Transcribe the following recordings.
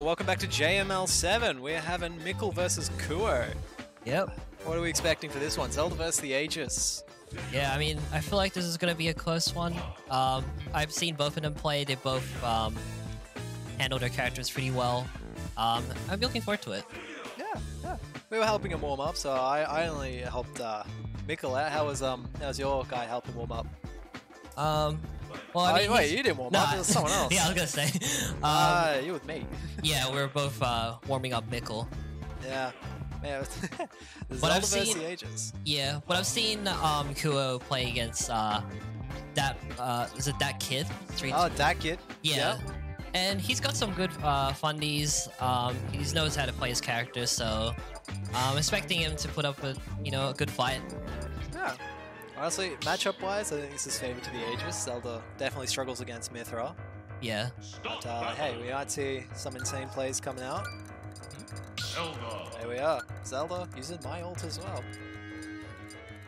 Welcome back to JML7. We're having Mikle versus Kuwo. Yep. What are we expecting for this one? Zelda versus the Aegis. Yeah, I mean, I feel like this is going to be a close one. Um, I've seen both of them play. They both um, handle their characters pretty well. Um, I'm looking forward to it. Yeah, yeah. We were helping him warm up, so I, I only helped uh, Mikle out. How was um how was your guy helping warm up? Um, well, I Oh, mean, wait, you didn't warm Nah. up. It was someone else. yeah, I was gonna say. Um, Ah, you with me. yeah, we are both uh, warming up Mikle. Yeah. Man, Zelda I've seen- the Aegis. Yeah, but I've seen um, Kuwo play against uh, that. Uh, is it that kid? Street Oh, that kid. Yeah. And he's got some good uh, fundies. Um, he knows how to play his character, so I'm expecting him to put up a you know a good fight. Yeah. Honestly, matchup wise, I think this is favored to the Aegis. Zelda definitely struggles against Mythra. Yeah. But uh, hey, we might see some insane plays coming out. Zelda. There we are. Zelda using my ult as well.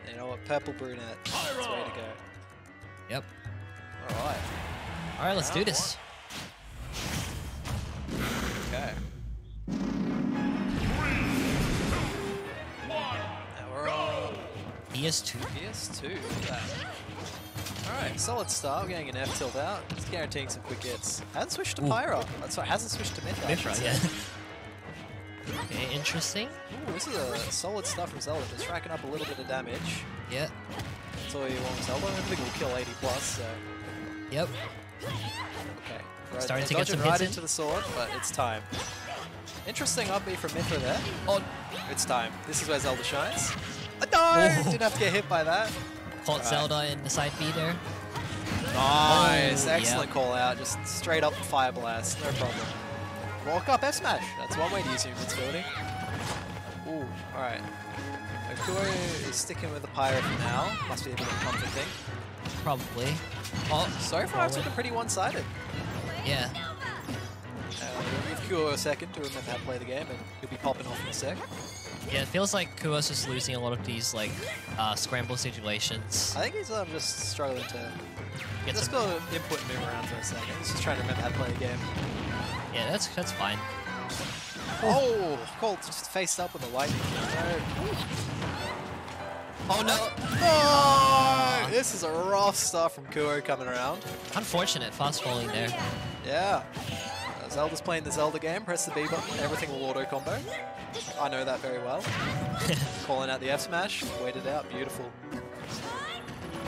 You know what? Purple brunette. That's the way to go. Yep. Alright. All right, let's do this. PS2. PS2. Look at that. Alright, solid start. We're getting an F tilt out. Just guaranteeing some quick hits. Hasn't switched to Ooh. Pyra. That's right, hasn't switched to Mythra. Mythra, yeah. okay, interesting. Ooh, this is a solid stuff from Zelda. Just racking up a little bit of damage. Yeah. That's all you want with Zelda. I think we'll kill 80 plus, so. Yep. Okay. Right, Starting to get some right hits in. into the sword, but it's time. Interesting upbeat from Mythra there. Oh, It's time. This is where Zelda shines. No! Oh. Didn't have to get hit by that. caught Alright. Zelda in the side B there. Nice. Oh, Excellent yeah. call out. Just straight up fire blast. No problem. Walk up F smash. That's one way to use humans building. Ooh, alright. Akua is sticking with the Pyra for now. Must be a bit of a comfort thing. Probably. Oh, So far, it's looking pretty one sided. yeah. Uh, we'll give Kuwo a second to remember how to play the game, and he'll be popping off in a sec. Yeah, it feels like Kuwo's just losing a lot of these like uh, scramble situations. I think he's um, just struggling to. Get Let's some- go input and move around for a second. He's just trying to remember how to play the game. Yeah, that's that's fine. Oh, Colt just faced up with a lightning. Oh no! Oh, this is a rough stuff from Kuwo coming around. Unfortunate fast falling there. Yeah. Zelda's playing the Zelda game. Press the B button, everything will auto combo. I know that very well. Calling out the F smash, waited out, beautiful.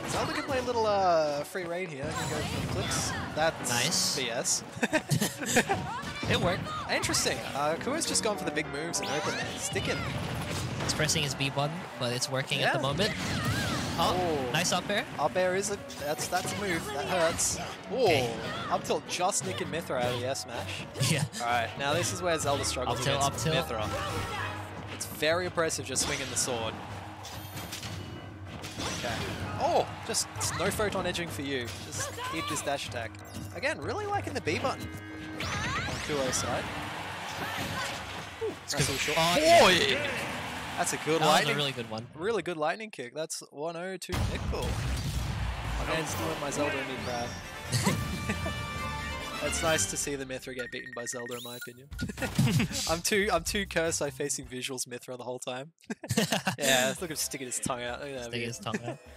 Zelda can play a little uh, free raid here. Can go for the clicks. That's Nice. BS. It worked. Interesting. Uh, Kuwo's just gone for the big moves and open sticking. He's pressing his B button, but it's working at the moment. Oh, Oh. nice up air. Up air is a that's that's a move. That hurts. Oh, Okay. up tilt just nicking Mythra out of the F smash. Yeah. Alright, now this is where Zelda struggles Up tilt, against up tilt. Mythra. It's very impressive just swinging the sword. Okay. Oh, just no photon edging for you. Just eat this dash attack. Again, really liking the B button on Kuwo's side. Ooh, nice little shot. Oh, yeah. That's a good That was lightning a really good one. Really good lightning kick. That's 102 nickel. My man's doing my Zelda and me proud. It's nice to see the Mythra get beaten by Zelda, in my opinion. I'm too I'm too cursed. I facing visuals Mythra the whole time. Yeah, look at him sticking his tongue out. Look at that Stick view. his tongue out.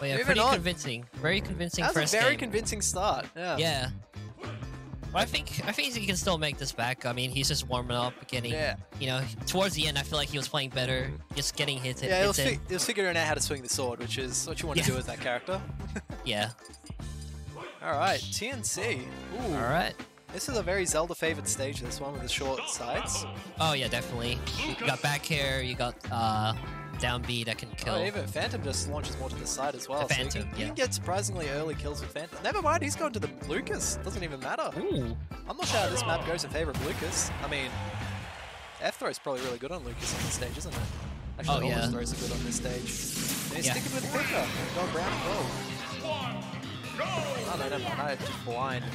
But yeah, Moving pretty on. convincing. Very convincing That was first a very game. convincing start. Yeah. Yeah. But I think I think he can still make this back. I mean, he's just warming up, getting Yeah. you know, towards the end I feel like he was playing better, just getting hit. Yeah, he was, hits in. fi- he was figuring out how to swing the sword, which is what you want to do with that character. Yeah. All right, TNC. Ooh, All right. this is a very Zelda favored stage. This one with the short sides. Oh yeah, definitely. You got back air, you got uh down B that can oh, kill. Oh, even Phantom just launches more to the side as well. The so you Phantom, can, you yeah. can get surprisingly early kills with Phantom. Never mind, he's going to the Lucas. Doesn't even matter. Ooh. I'm not sure how this map goes in favor of Lucas. I mean, F throw is probably really good on Lucas on this stage, isn't it? Actually, Oh, all yeah. throws are good on this stage. And he's Yeah. sticking with the picker. Going brown and gold. Oh, no, never mind. I just blind.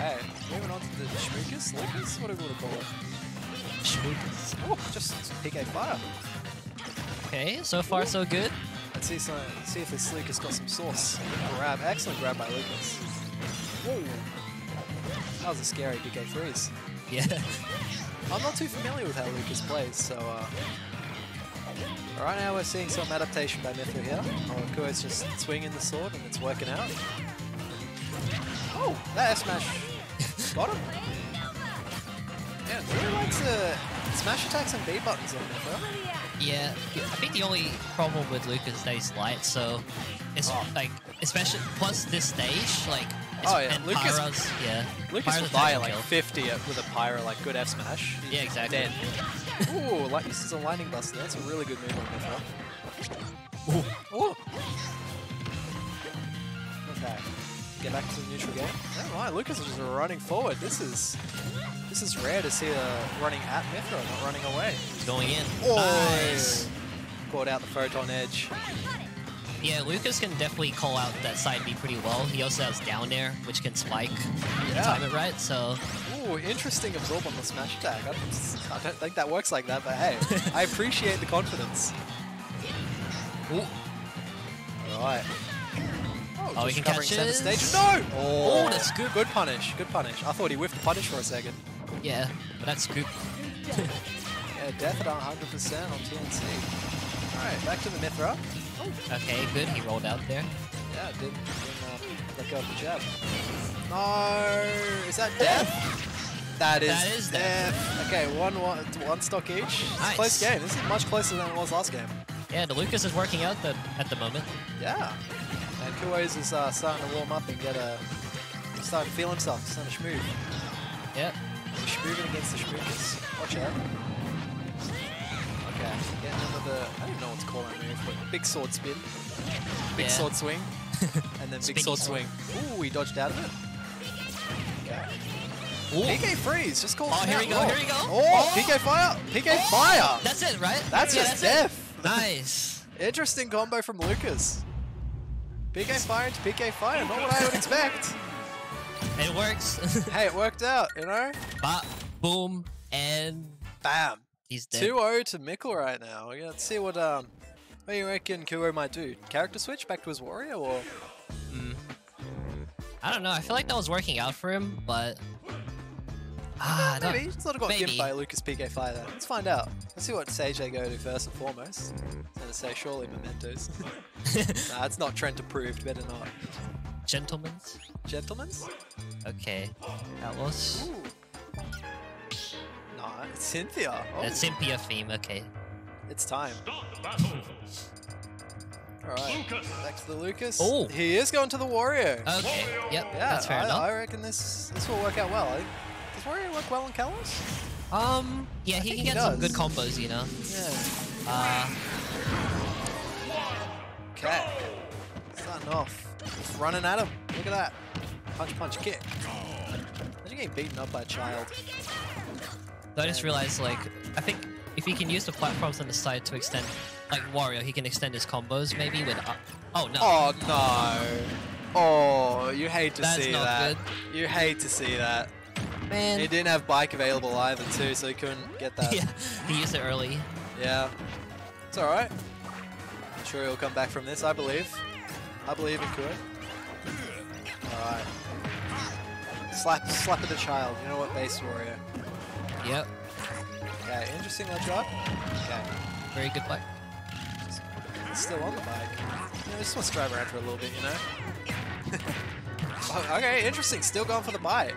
hey, moving on to the Shmookus? Lucas? What do we want to call it? Oh, just PK fire. Okay, so far so good. Let's see, some, see if this Lucas got some sauce. Grab, excellent grab by Lucas. Whoa. That was a scary PK freeze. Yeah. I'm not too familiar with how Lucas plays, so uh, right now we're seeing some adaptation by Mythra here. Oh, Kuwo's just swinging the sword and it's working out. Oh, that F smash got him. Yeah, really likes the smash attacks and B buttons on. Yeah, I think the only problem with Lucas is that he's light, so it's Oh. like, especially plus this stage, like, Oh, yeah, and Lucas- Pyra's, yeah, Lucas die attack like kill. 50 with a Pyra, like good F smash. He's Yeah, exactly. Dead. Ooh, like, this is a lightning buster. That's a really good move on Mythra. Ooh. Ooh. Okay. Get back to the neutral game. Oh my, Lucas is just running forward. This is this is rare to see a running at Mythra, not running away. going in. Oh, Nice. Caught out the photon edge. Yeah, Lucas can definitely call out that side B pretty well. He also has down air, which can spike if Yeah. time it right. So Ooh, interesting absorb on the smash attack. I don't, I don't think that works like that, but hey, I appreciate the confidence. Ooh. Alright. Oh, he can covering catch center it. stage. No! Oh, that's good. Good punish, good punish. I thought he whiffed the punish for a second. yeah, but that's good. Yeah, death at 100% on TNC. Alright, back to the Mythra. Okay, good. He rolled out there. Yeah, didn't, didn't uh, let go of the jab. No! Is that death? That is, That is death. Okay, one, one, one stock each. It's a Nice. close game. This is much closer than it was last game. Yeah, the Lucas is working out the, at the moment. Yeah. Kuwo's is uh, starting to warm up and get a... Starting to feel himself, starting to schmoove. Yep. Schmooving against the schmookers. Watch out. Okay, getting into the... I don't even know what to call that move, but big sword spin. Big Yeah. sword swing. and then big sword sword. swing. Ooh, he dodged out of it. Okay. Ooh. PK freeze, just call Oh, here we go, roll. here we go. Oh, PK fire! PK fire! That's it, right? That's Yeah, just it. death. Nice. Interesting combo from Lucas. PK fire into PK fire, not what I would expect. It works. hey, it worked out, you know? Bop, boom, and Bam. he's dead. 2-0 to Mikle right now. We're gonna see what um what do you reckon Kuwo might do? Character switch back to his Wario or I don't know. I feel like that was working out for him, but ah, I don't- maybe he's not got maybe. gimped by Lucas PK fire then. Let's find out. Let's see what Sage they go to first and foremost. I'm gonna say surely mementos. nah, it's not Trent approved, better not. gentlemen's. Gentlemen's? Okay, that was Ooh. Nah, it's Cynthia. Oh, the Cynthia theme. Okay, it's time. Start the battle. Alright. Lucas. Back to the Lucas. Oh. He is going to the Wario. okay, yep, yeah, that's fair I, enough. I reckon this this will work out well. I think, does Wario work well in Kalos? Um, yeah, he can get some good combos, you know. Yeah. Uh, Okay. Starting off. Just running at him. Look at that. Punch, punch, kick. Imagine getting beaten up by a child. so I just realized, like, I think if he can use the platforms on the side to extend, like Wario, he can extend his combos maybe with. Up. Oh no. Oh no. Oh, you hate to That's see that. You hate to see that. Man. He didn't have bike available either too, so he couldn't get that. yeah, he used it early. Yeah. It's alright. I'm sure he'll come back from this, I believe. I believe he could. Alright. Slap slap at the child. You know what, base Wario. Yep, Okay, interesting ledge drop. Okay. very good. It's still on the bike. Yeah, just wants to drive around for a little bit, you know? Okay, interesting. Still going for the bite.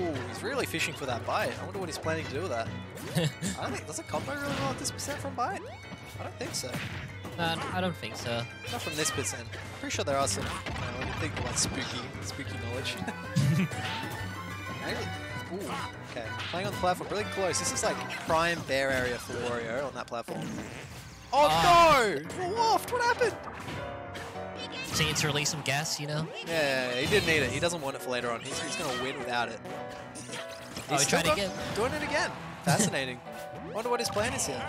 Ooh, he's really fishing for that bite. I wonder what he's planning to do with that. I don't think, does a combo really roll at this percent from bite? I don't think so. No, I don't think so. Not from this percent. Pretty sure there are some, you know, think about spooky, spooky knowledge. Maybe. Ooh, okay. Playing on the platform, really close. This is like prime bear area for Wario on that platform. Oh Ah. no! Loft, what happened? So to release some gas, you know? Yeah, he didn't need it. He doesn't want it for later on. He's, he's gonna win without it. Oh, he still tried got- again. Doing it again. Fascinating. Wonder what his plan is here.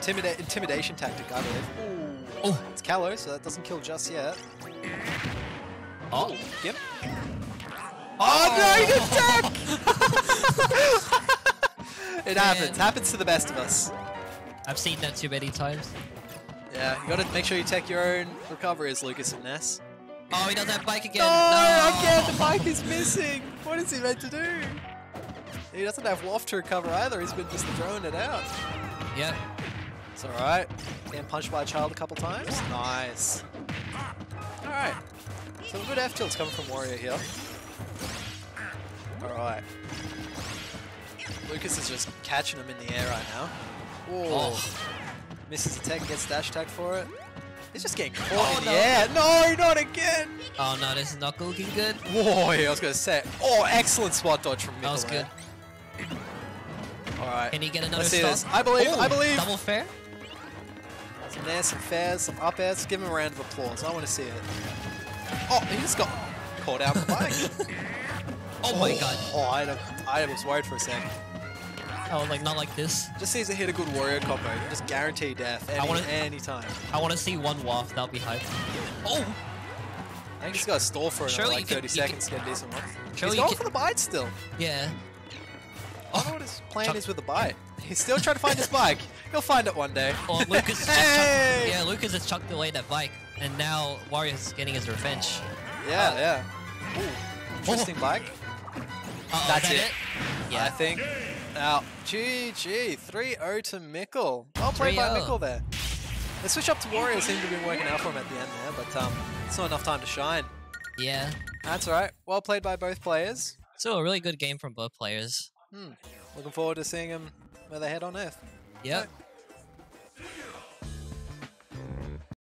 Intimida intimidation tactic, I believe. Oh. Ooh. Oh, It's Callow, so that doesn't kill just yet. oh, Gimp. Oh, oh, no, he didn't tech! it happens. Happens to the best of us. I've seen that too many times. Yeah, you gotta make sure you take your own recoveries, Lucas and Ness. Oh, he does that bike again. No, again, the bike is missing. What is he meant to do? He doesn't have waft to recover either. He's been just throwing it out. Yep. It's alright. Getting punched by a child a couple times. Nice. Alright. So good F tilts coming from Wario here. Alright. Lucas is just catching him in the air right now. Whoa. Oh. Misses a tech, gets dash tag for it. He's just getting oh, caught Oh, in no. the air. No, not again. Oh no, this is not looking good. Whoa, I was going to say. Oh, excellent spot dodge from Mikle. That was good. Alright. Can he get another Let's see stop? this. I believe, I Oh, believe. Double fair? Some nair, some fairs, some up airs. Give him a round of applause. I want to see it. Oh, he just got caught out of the bike. Oh my oh, god. Oh, I, I was worried for a second. Oh, like not like this. Just needs to hit a good Wario combo. Just guarantee death any, wanna- anytime. I want to see one waft. That'll be hype. Oh, I think he's got to stall for another like you 30 you seconds to get decent one. Surely he's going could- for the bite still. yeah. I don't know what his plan Chuck- is with the bite. He's still trying to find his bike. He'll find it one day. Or Lucas Hey! yeah, Lucas has chucked away that bike, and now Wario's getting his revenge. Yeah, uh, yeah. Ooh, interesting bike. Uh-oh, That's is that it. it? I Yeah. think. Now, GG, 3-0 to Mikle. Well played by 3-0. Mikle there. The switch up to Wario seemed to be working out for him at the end there, but um, it's not enough time to shine. Yeah. That's alright. Well played by both players. So a really good game from both players. Hmm. Looking forward to seeing them where they head on Earth. Yep.